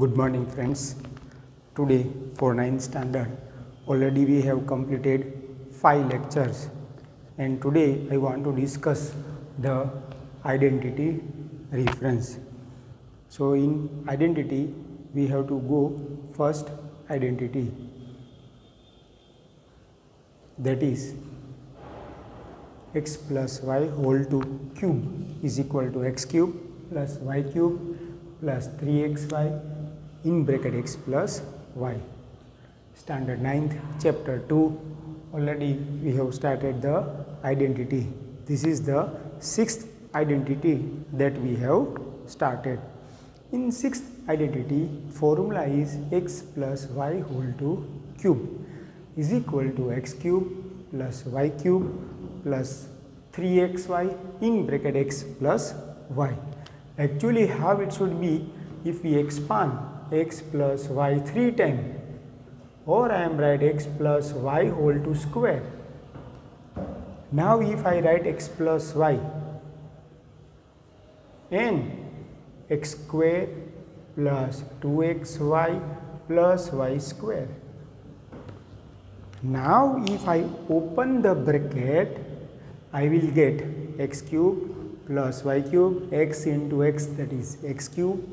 Good morning friends. Today for 9th standard already we have completed 5 lectures and today I want to discuss the identity reference. So in identity we have to go first identity that is x plus y whole to cube is equal to x cube plus y cube plus 3xy in bracket x plus y. Standard 9th chapter 2 already we have started the identity. This is the sixth identity that we have started. In sixth identity formula is x plus y whole to cube is equal to x cube plus y cube plus 3xy in bracket x plus y. Actually how it should be if we expand x plus y 3 times or I am write x plus y whole to square. Now if I write x plus y and x square plus 2xy plus y square. Now if I open the bracket I will get x cube plus y cube x into x that is x cube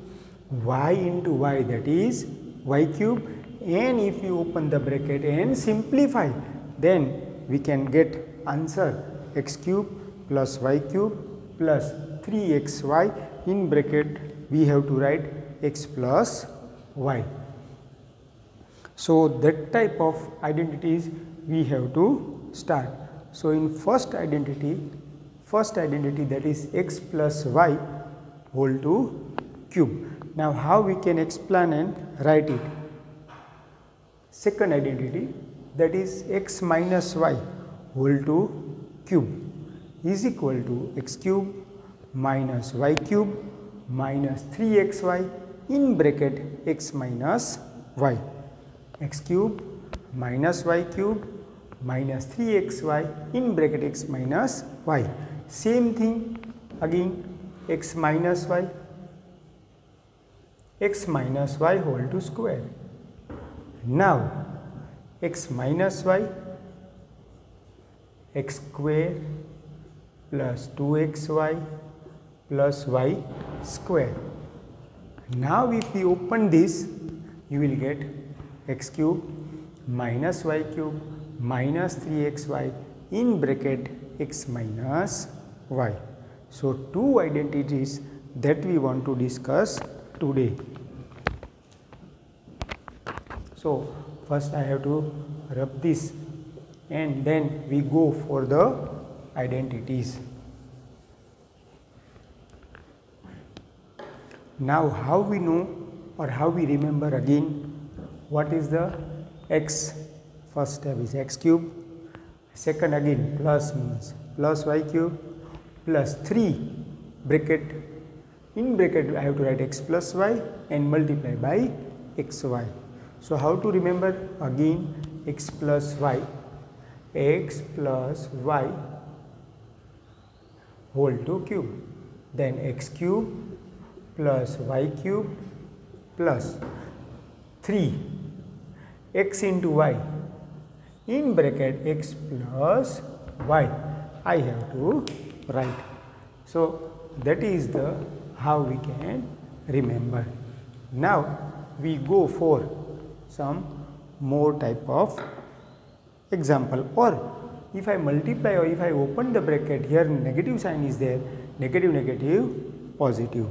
y into y that is y cube and if you open the bracket and simplify then we can get answer x cube plus y cube plus 3xy in bracket we have to write x plus y. So, that type of identities we have to start. So, in first identity, first identity that is x plus y whole to cube. Now, how we can explain and write it? Second identity that is x minus y whole to cube is equal to x cube minus y cube minus 3xy in bracket x minus y x cube minus y cube minus 3xy in bracket x minus y. Same thing again x minus y x minus y whole to square. Now x minus y x square plus 2xy plus y square. Now if we open this you will get x cube minus y cube minus 3xy in bracket x minus y. So, two identities that we want to discuss today. So, first I have to rub this and then we go for the identities. Now, how we know or how we remember again what is the x first step is x cube second again plus means plus y cube plus 3 bracket in bracket I have to write x plus y and multiply by xy. So, how to remember again x plus y x plus y whole to cube then x cube plus y cube plus 3 x into y in bracket x plus y I have to write. So, that is the how we can remember. Now, we go for some more type of example or if I multiply or if I open the bracket here negative sign is there negative negative positive.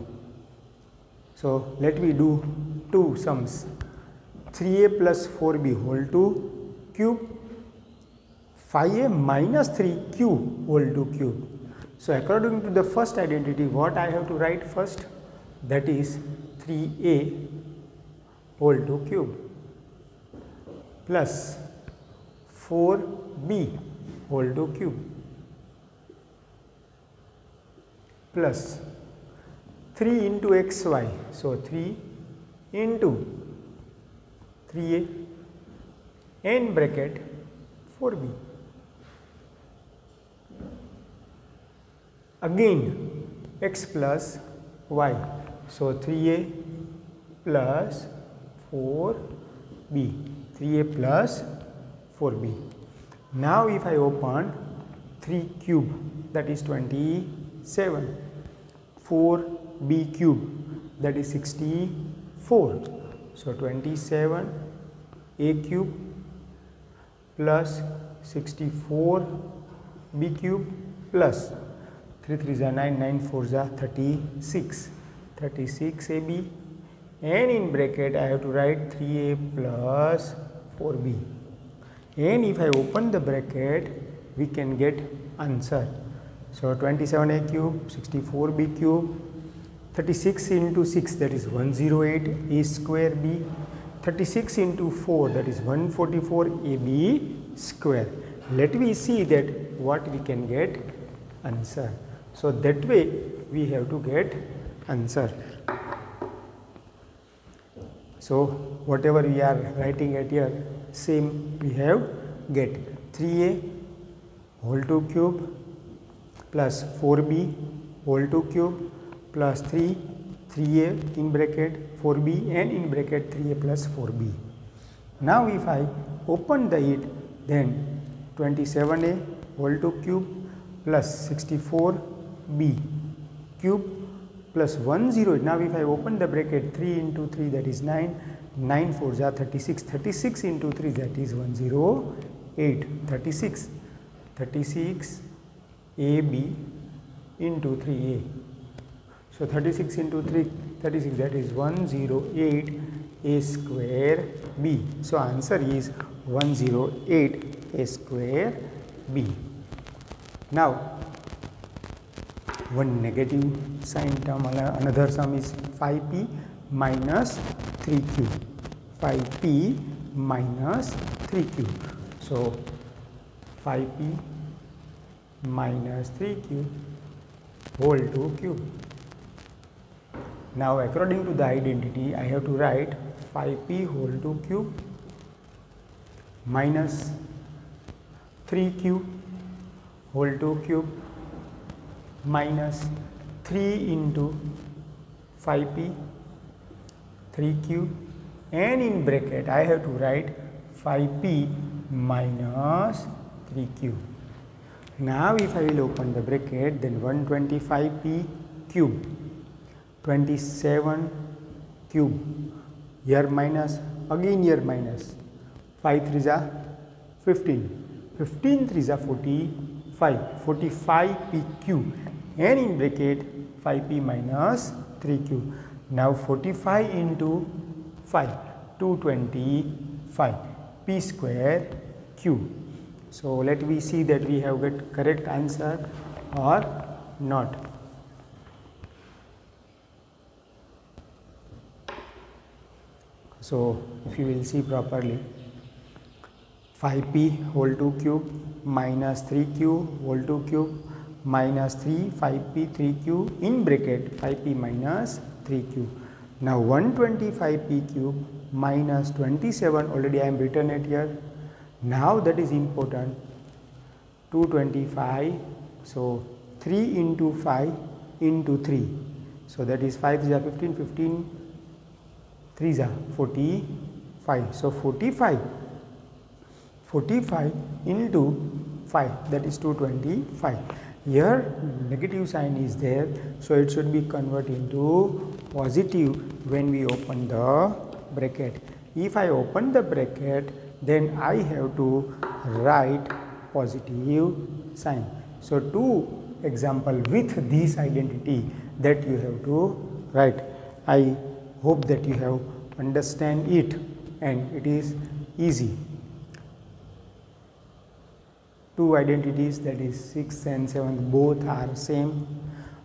So, let me do two sums 3a plus 4b whole to cube 5a minus 3q whole to cube. So, according to the first identity what I have to write first that is 3a whole to cube plus 4b whole to cube plus 3 into xy. So, 3 into 3a in bracket 4b. Again x plus y. So, 3a plus 4b 3a plus 4b now if I open 3 cube that is 27 4b cube that is 64 so 27 a cube plus 64 b cube plus 3 3 is 9 9 4 is 36 36 ab and in bracket I have to write 3a plus 4b and if I open the bracket we can get answer. So 27a cube, 64b cube, 36 into 6 that is 108 a square b, 36 into 4 that is 144 ab square. Let me see that what we can get answer. So that way we have to get answer. So whatever we are writing at here same we have get 3a whole 2 cube plus 4b whole 2 cube plus 3 3a in bracket 4b and in bracket 3a plus 4b. Now if I open the it then 27a whole 2 cube plus 64b cube plus 10 now if I open the bracket 3 into 3 that is 9 9 4s are 36 36 into 3 that is 108 36 36 AB into 3A so 36 into 3 36 that is 108 A square B. So answer is 108 A square B. Now one negative sign term another sum is 5p minus 3q 5p minus 3q so 5p minus 3q whole to q. Now according to the identity I have to write 5p whole to q minus 3q whole to cube minus 3 into 5p 3q and in bracket I have to write 5p minus 3q. Now if I will open the bracket then 125p cube 27 cube here minus again here minus 5 3 are 15 15 3 are 45 45p cube and in bracket 5p minus 3q now 45 into 5, 225 p square q. So let me see that we have got correct answer or not. So if you will see properly 5p whole 2 cube minus 3q whole 2 cube minus 3 5p 3q in bracket 5p minus 3q. Now 125 p cube minus 27 already I am written it here. Now that is important 225 so 3 into 5 into 3 so that is 5 is 15 15 3 is 45 so 45 45 into 5 that is 225 here negative sign is there. So it should be converted into positive when we open the bracket. If i open the bracket then i have to write positive sign. So two example with this identity that you have to write. I hope that you have understand it and it is easy two identities that is 6 and 7 both are same.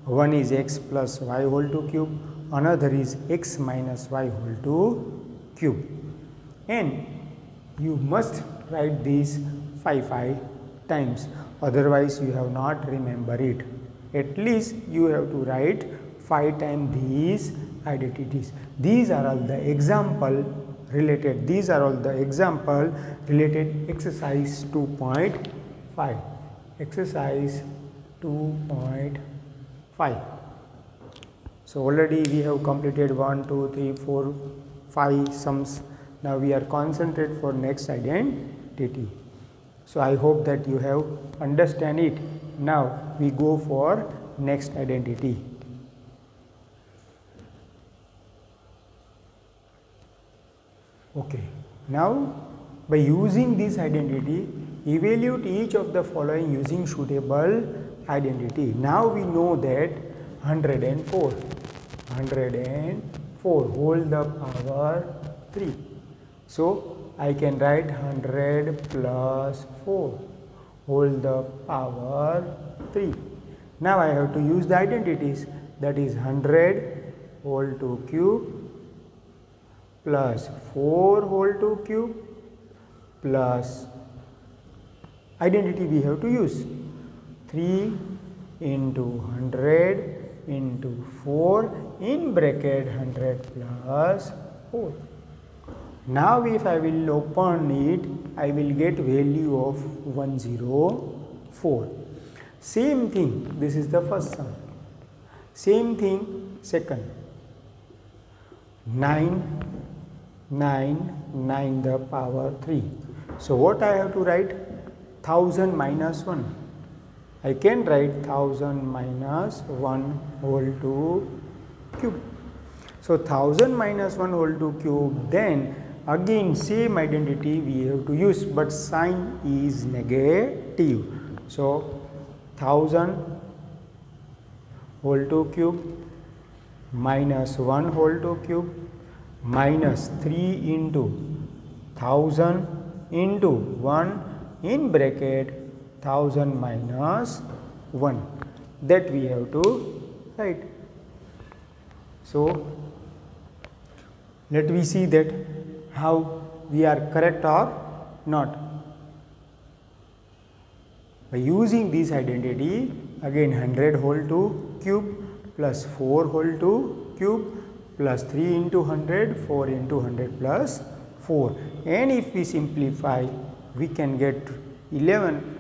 One is x plus y whole to cube another is x minus y whole to cube. And you must write these 5 5 times otherwise you have not remember it. At least you have to write 5 times these identities. These are all the example related these are all the example related exercise 2.0 5 exercise 2.5 So already we have completed 1, 2, 3, 4, 5 sums. Now we are concentrate for next identity. So I hope that you have understand it. Now we go for next identity. Okay. Now by using this identity evaluate each of the following using suitable identity. Now we know that 104 104 whole the power 3. So I can write 100 plus 4 whole the power 3. Now I have to use the identities that is 100 whole to cube plus 4 whole to cube plus identity we have to use 3 into 100 into 4 in bracket 100 plus 4. Now if I will open it, I will get value of 104. Same thing, this is the first sum. Same thing, second. 9, 9, 9 the power 3. So what I have to write? 1000 minus 1. I can write 1000 minus 1 whole to cube. So 1000 minus 1 whole to cube then again same identity we have to use but sign is negative. So 1000 whole to cube minus 1 whole to cube minus 3 into 1000 into 1 in bracket 1000 minus 1 that we have to write. So, let me see that how we are correct or not. By using this identity again 100 whole to cube plus 4 whole to cube plus 3 into 100 4 into 100 plus 4 and if we simplify we can get 11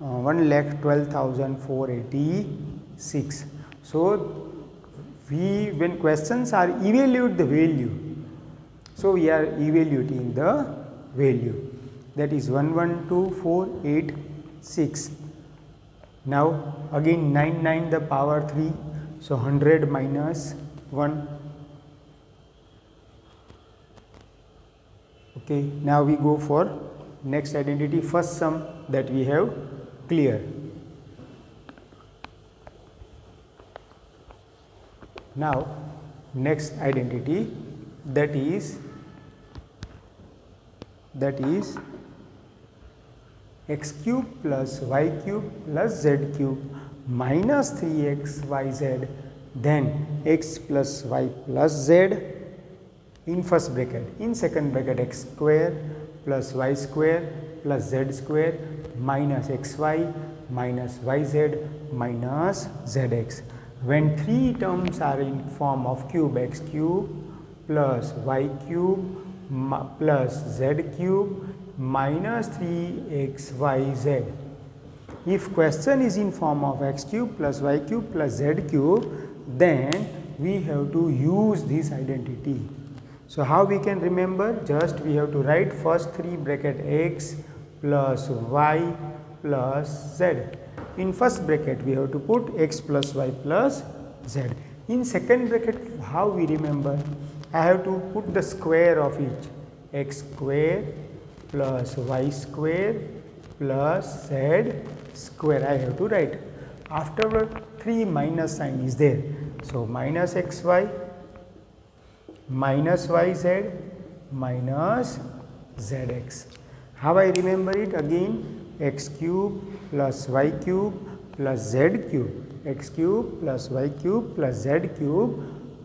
uh, 1 lakh 12,486. So, we when questions are evaluate the value. So, we are evaluating the value that is 112486. Now, again 99 the power 3. So, 100 minus 1 okay now we go for next identity first sum that we have clear. Now next identity that is that is x cube plus y cube plus z cube minus minus 3x y z then x plus y plus z in first bracket in second bracket x square plus y square plus z square minus xy minus yz minus zx. When three terms are in form of cube x cube plus y cube plus z cube minus 3xyz. If question is in form of x cube plus y cube plus z cube then we have to use this identity. So, how we can remember? Just we have to write first three bracket x plus y plus z. In first bracket we have to put x plus y plus z. In second bracket how we remember? I have to put the square of each x square plus y square plus z square I have to write. Afterward 3 minus sign is there. So, minus xy minus yz minus zx. How I remember it? Again x cube plus y cube plus z cube. x cube plus y cube plus z cube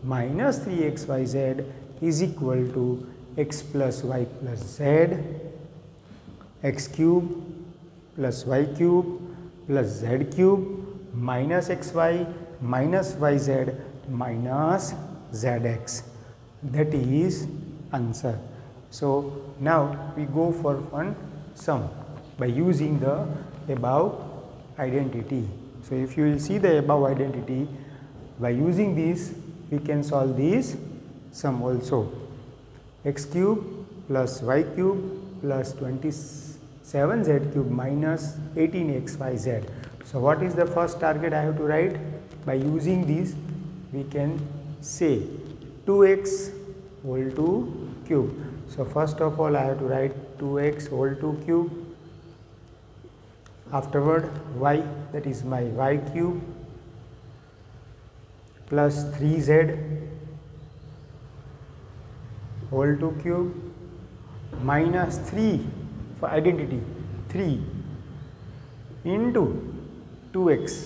minus 3xyz is equal to x plus y plus z x cube plus y cube plus z cube minus xy minus yz minus zx that is answer. So, now we go for one sum by using the above identity. So, if you will see the above identity by using this we can solve this sum also. x cube plus y cube plus 27z cube minus 18xyz. So, what is the first target I have to write? By using this we can say 2x whole 2 cube. So, first of all I have to write 2x whole 2 cube afterward y that is my y cube plus 3z whole 2 cube minus 3 for identity 3 into 2x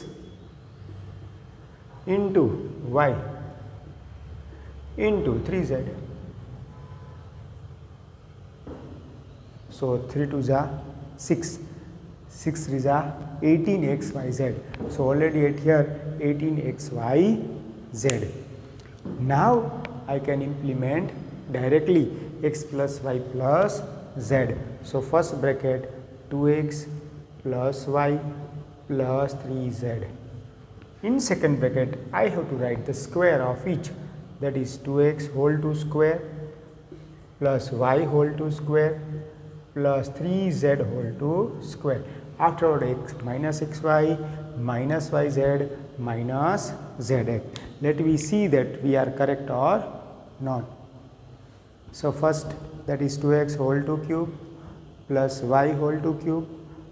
into y into 3z. So, 3 to the 6, 6 is a 18xyz. So, already at here 18xyz. Now, I can implement directly x plus y plus z. So, first bracket 2x plus y plus 3z. In second bracket, I have to write the square of each that is 2x whole to square plus y whole to square plus 3z whole to square. Afterward x minus xy minus yz minus zx. Let we see that we are correct or not. So, first that is 2x whole to cube plus y whole to cube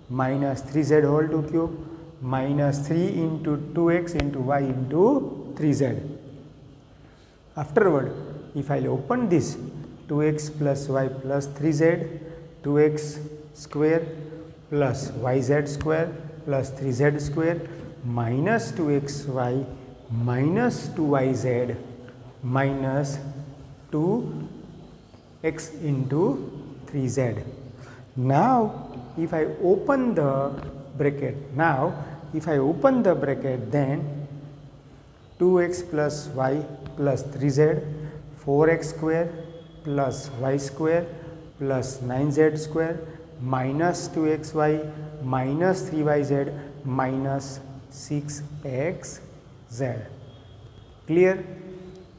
minus 3z whole to cube minus 3 into 2x into y into 3z. Afterward, if I open this 2x plus y plus 3z, 2x square plus yz square plus 3z square minus 2xy minus 2yz minus 2x into 3z. Now, if I open the bracket, now if I open the bracket then 2x plus y plus 3z 4x square plus y square plus 9z square minus 2xy minus 3yz minus 6xz. Clear?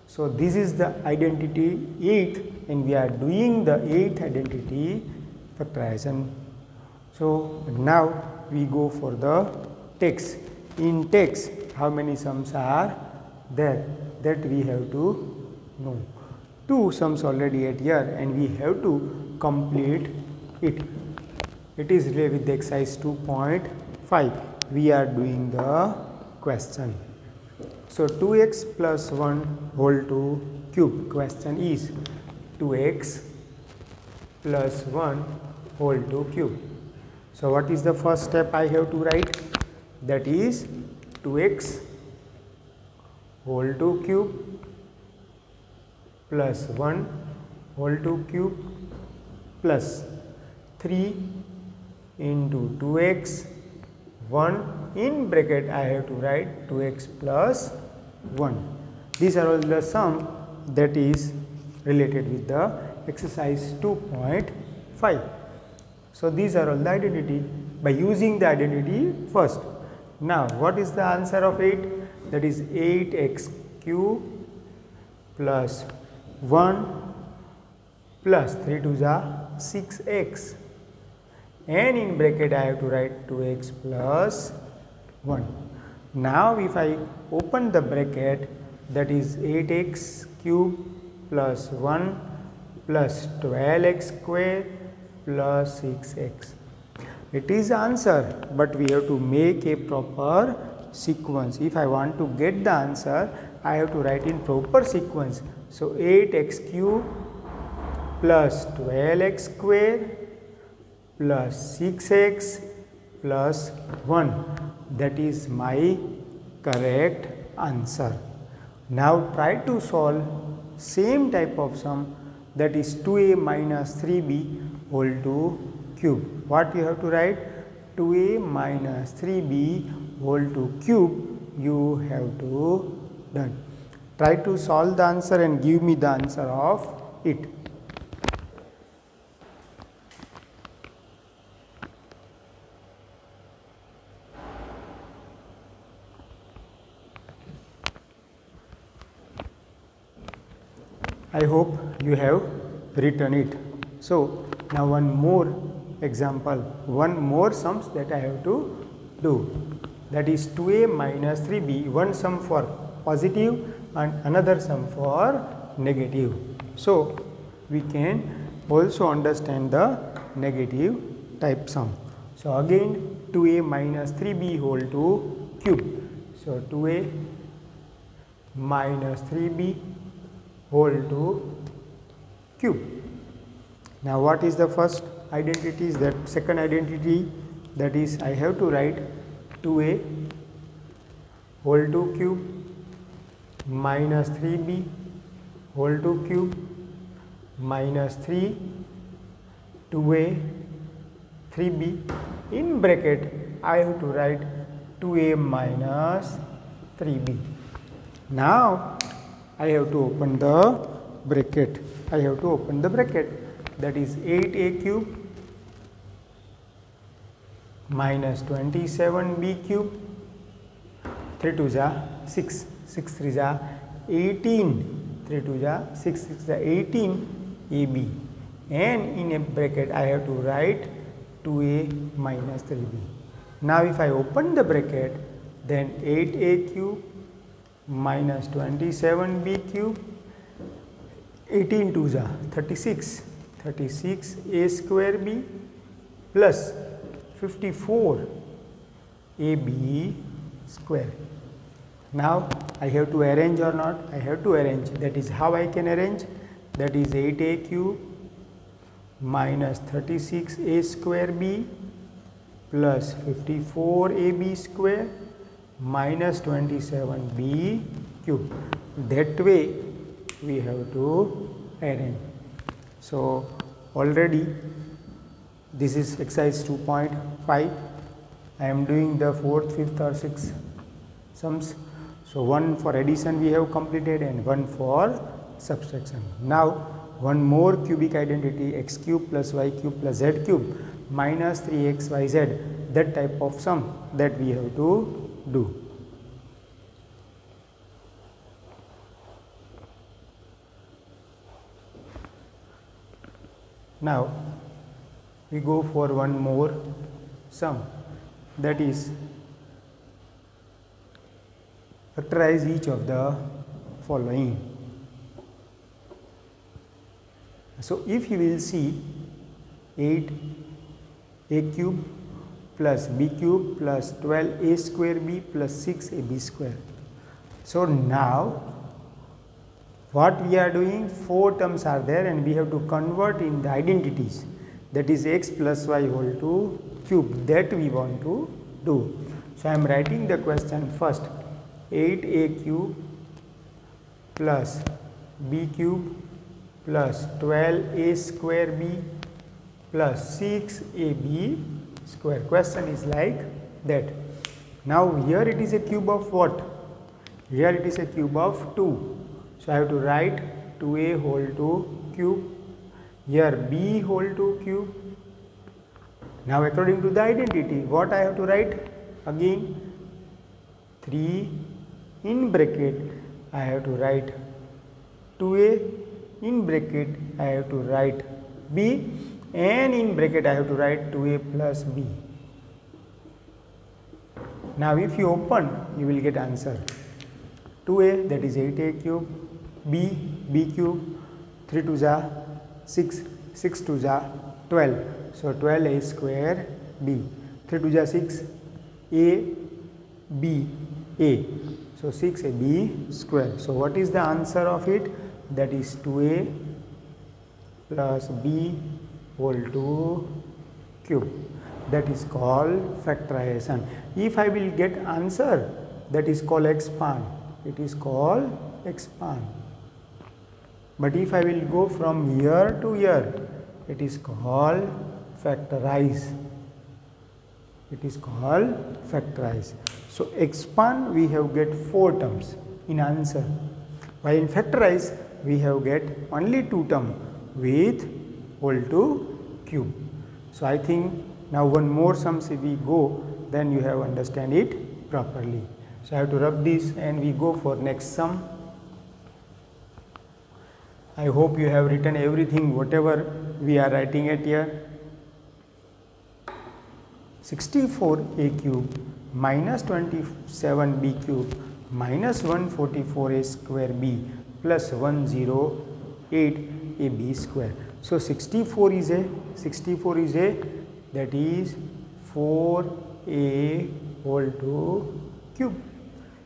So, this is the identity 8th and we are doing the 8th identity factorization. So, now we go for the text. In text, how many sums are there that we have to know. Two sums already at here and we have to complete it. It is related with the exercise 2.5. We are doing the question. So, 2x plus 1 whole to cube question is 2x plus 1 whole to cube. So, what is the first step I have to write? That is 2x whole to cube plus 1 whole 2 cube plus 3 into 2x 1 in bracket I have to write 2x plus 1. These are all the sum that is related with the exercise 2.5. So, these are all the identity by using the identity first. Now, what is the answer of 8? That is 8x cube plus 1 plus 3 to the 6x and in bracket I have to write 2x plus 1. Now, if I open the bracket that is 8x cube plus 1 plus 12x square plus 6x. It is answer, but we have to make a proper sequence. If I want to get the answer, I have to write in proper sequence. So, 8x cube plus 12x square plus 6x plus 1 that is my correct answer. Now try to solve same type of sum that is 2a minus 3b whole to cube. What you have to write? 2a minus 3b whole to cube you have to done. Try to solve the answer and give me the answer of it. I hope you have written it. So now one more example, one more sums that I have to do that is 2a minus 3b, one sum for positive and another sum for negative. So we can also understand the negative type sum. So again 2a minus 3b whole to cube. So 2a minus 3b whole to cube. Now what is the first identity is that second identity that is I have to write 2a whole to cube minus 3b whole to cube minus 3 2a 3b in bracket I have to write 2a minus 3b. Now I have to open the bracket. I have to open the bracket that is 8a cube minus 27b cube 3 to the 6 6 3 the 18 3 to the 6 6 the 18 ab and in a bracket I have to write 2a minus 3b. Now if I open the bracket then 8a cube minus 27b cube 18 to the 36 36 a square b plus 54 ab square. Now I have to arrange or not? I have to arrange that is how I can arrange that is 8a cube minus 36 a square b plus 54 ab square minus 27b cube. That way we have to arrange. So, already this is exercise 2.5. I am doing the 4th, 5th or 6th sums. So, one for addition we have completed and one for subtraction. Now, one more cubic identity x cube plus y cube plus z cube minus 3xyz that type of sum that we have to do. Now, we go for one more sum that is factorize each of the following. So, if you will see 8 a cube plus b cube plus 12 a square b plus 6 a b square. So, now what we are doing 4 terms are there and we have to convert in the identities that is x plus y whole to cube that we want to do. So, I am writing the question first 8 a cube plus b cube plus 12 a square b plus 6 a b square. Question is like that. Now here it is a cube of what? Here it is a cube of 2. So I have to write 2a whole to cube. Here b whole to cube. Now according to the identity, what I have to write? Again 3 in bracket I have to write 2a in bracket I have to write b and in bracket I have to write 2a plus b. Now if you open you will get answer 2a that is 8a cube, b, b cube, 3 to the 6, 6 to the 12. So 12a square b, 3 to the 6, a, b, a. So 6a b square. So what is the answer of it? That is 2a plus b whole to cube that is called factorization. If I will get answer that is called expand, it is called expand. But if I will go from year to year, it is called factorize. It is called factorize. So expand we have get 4 terms in answer. While in factorize we have get only 2 term with whole to cube. So, I think now one more sums if we go then you have understand it properly. So, I have to rub this and we go for next sum. I hope you have written everything whatever we are writing at here. 64a cube minus 27b cube minus 144a square b plus 108ab square. So 64 is a 64 is a that is 4a whole to cube.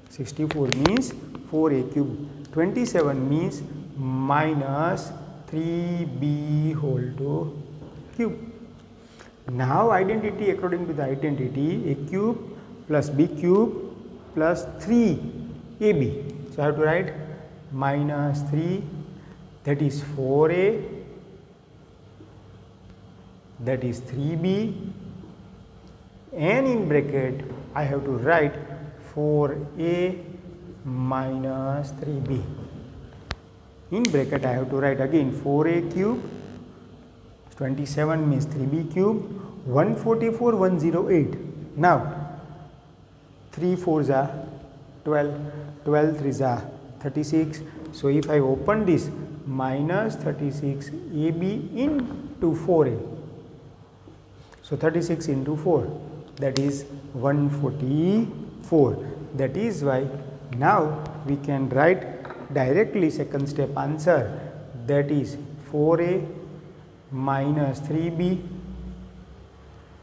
64 means 4a cube. 27 means minus 3b whole to cube. Now identity according to the identity a cube plus b cube plus 3ab. So I have to write minus 3 that is 4a that is 3b and in bracket I have to write 4a minus 3b. In bracket I have to write again 4a cube 27 means 3b cube 144 108. Now 3 4s are 12 12 3s are 36. So if I open this minus 36 AB into 4A. So 36 into 4 that is 144 that is why now we can write directly second step answer that is 4a minus 3b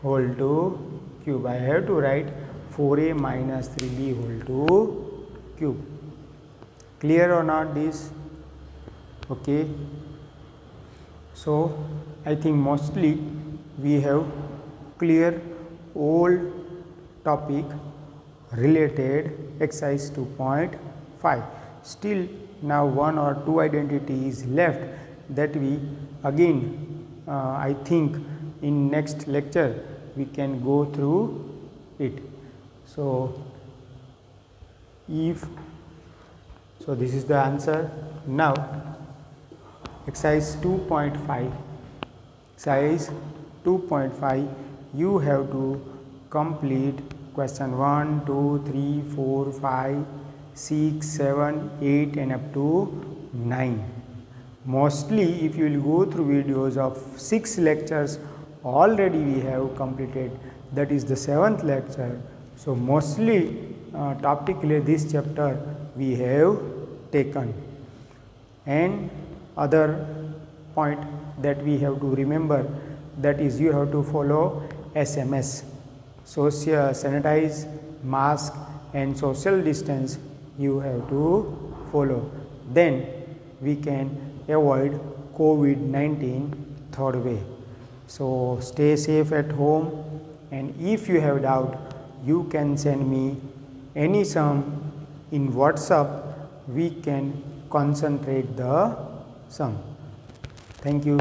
whole to cube. I have to write 4a minus 3b whole to cube. Clear or not this? Okay. So I think mostly we have clear all topic related exercise 2.5 still now one or two identities left that we again uh, I think in next lecture we can go through it. So if so this is the answer. Now exercise 2.5 exercise 2.5 you have to complete question 1 2 3 4 5 6 7 8 and up to 9 mostly if you will go through videos of 6 lectures already we have completed that is the 7th lecture. So mostly uh, topically this chapter we have taken. And other point that we have to remember that is you have to follow SMS social sanitize mask and social distance you have to follow. Then we can avoid covid-19 third way so stay safe at home and if you have doubt you can send me any sum in whatsapp. We can concentrate the sum. Thank you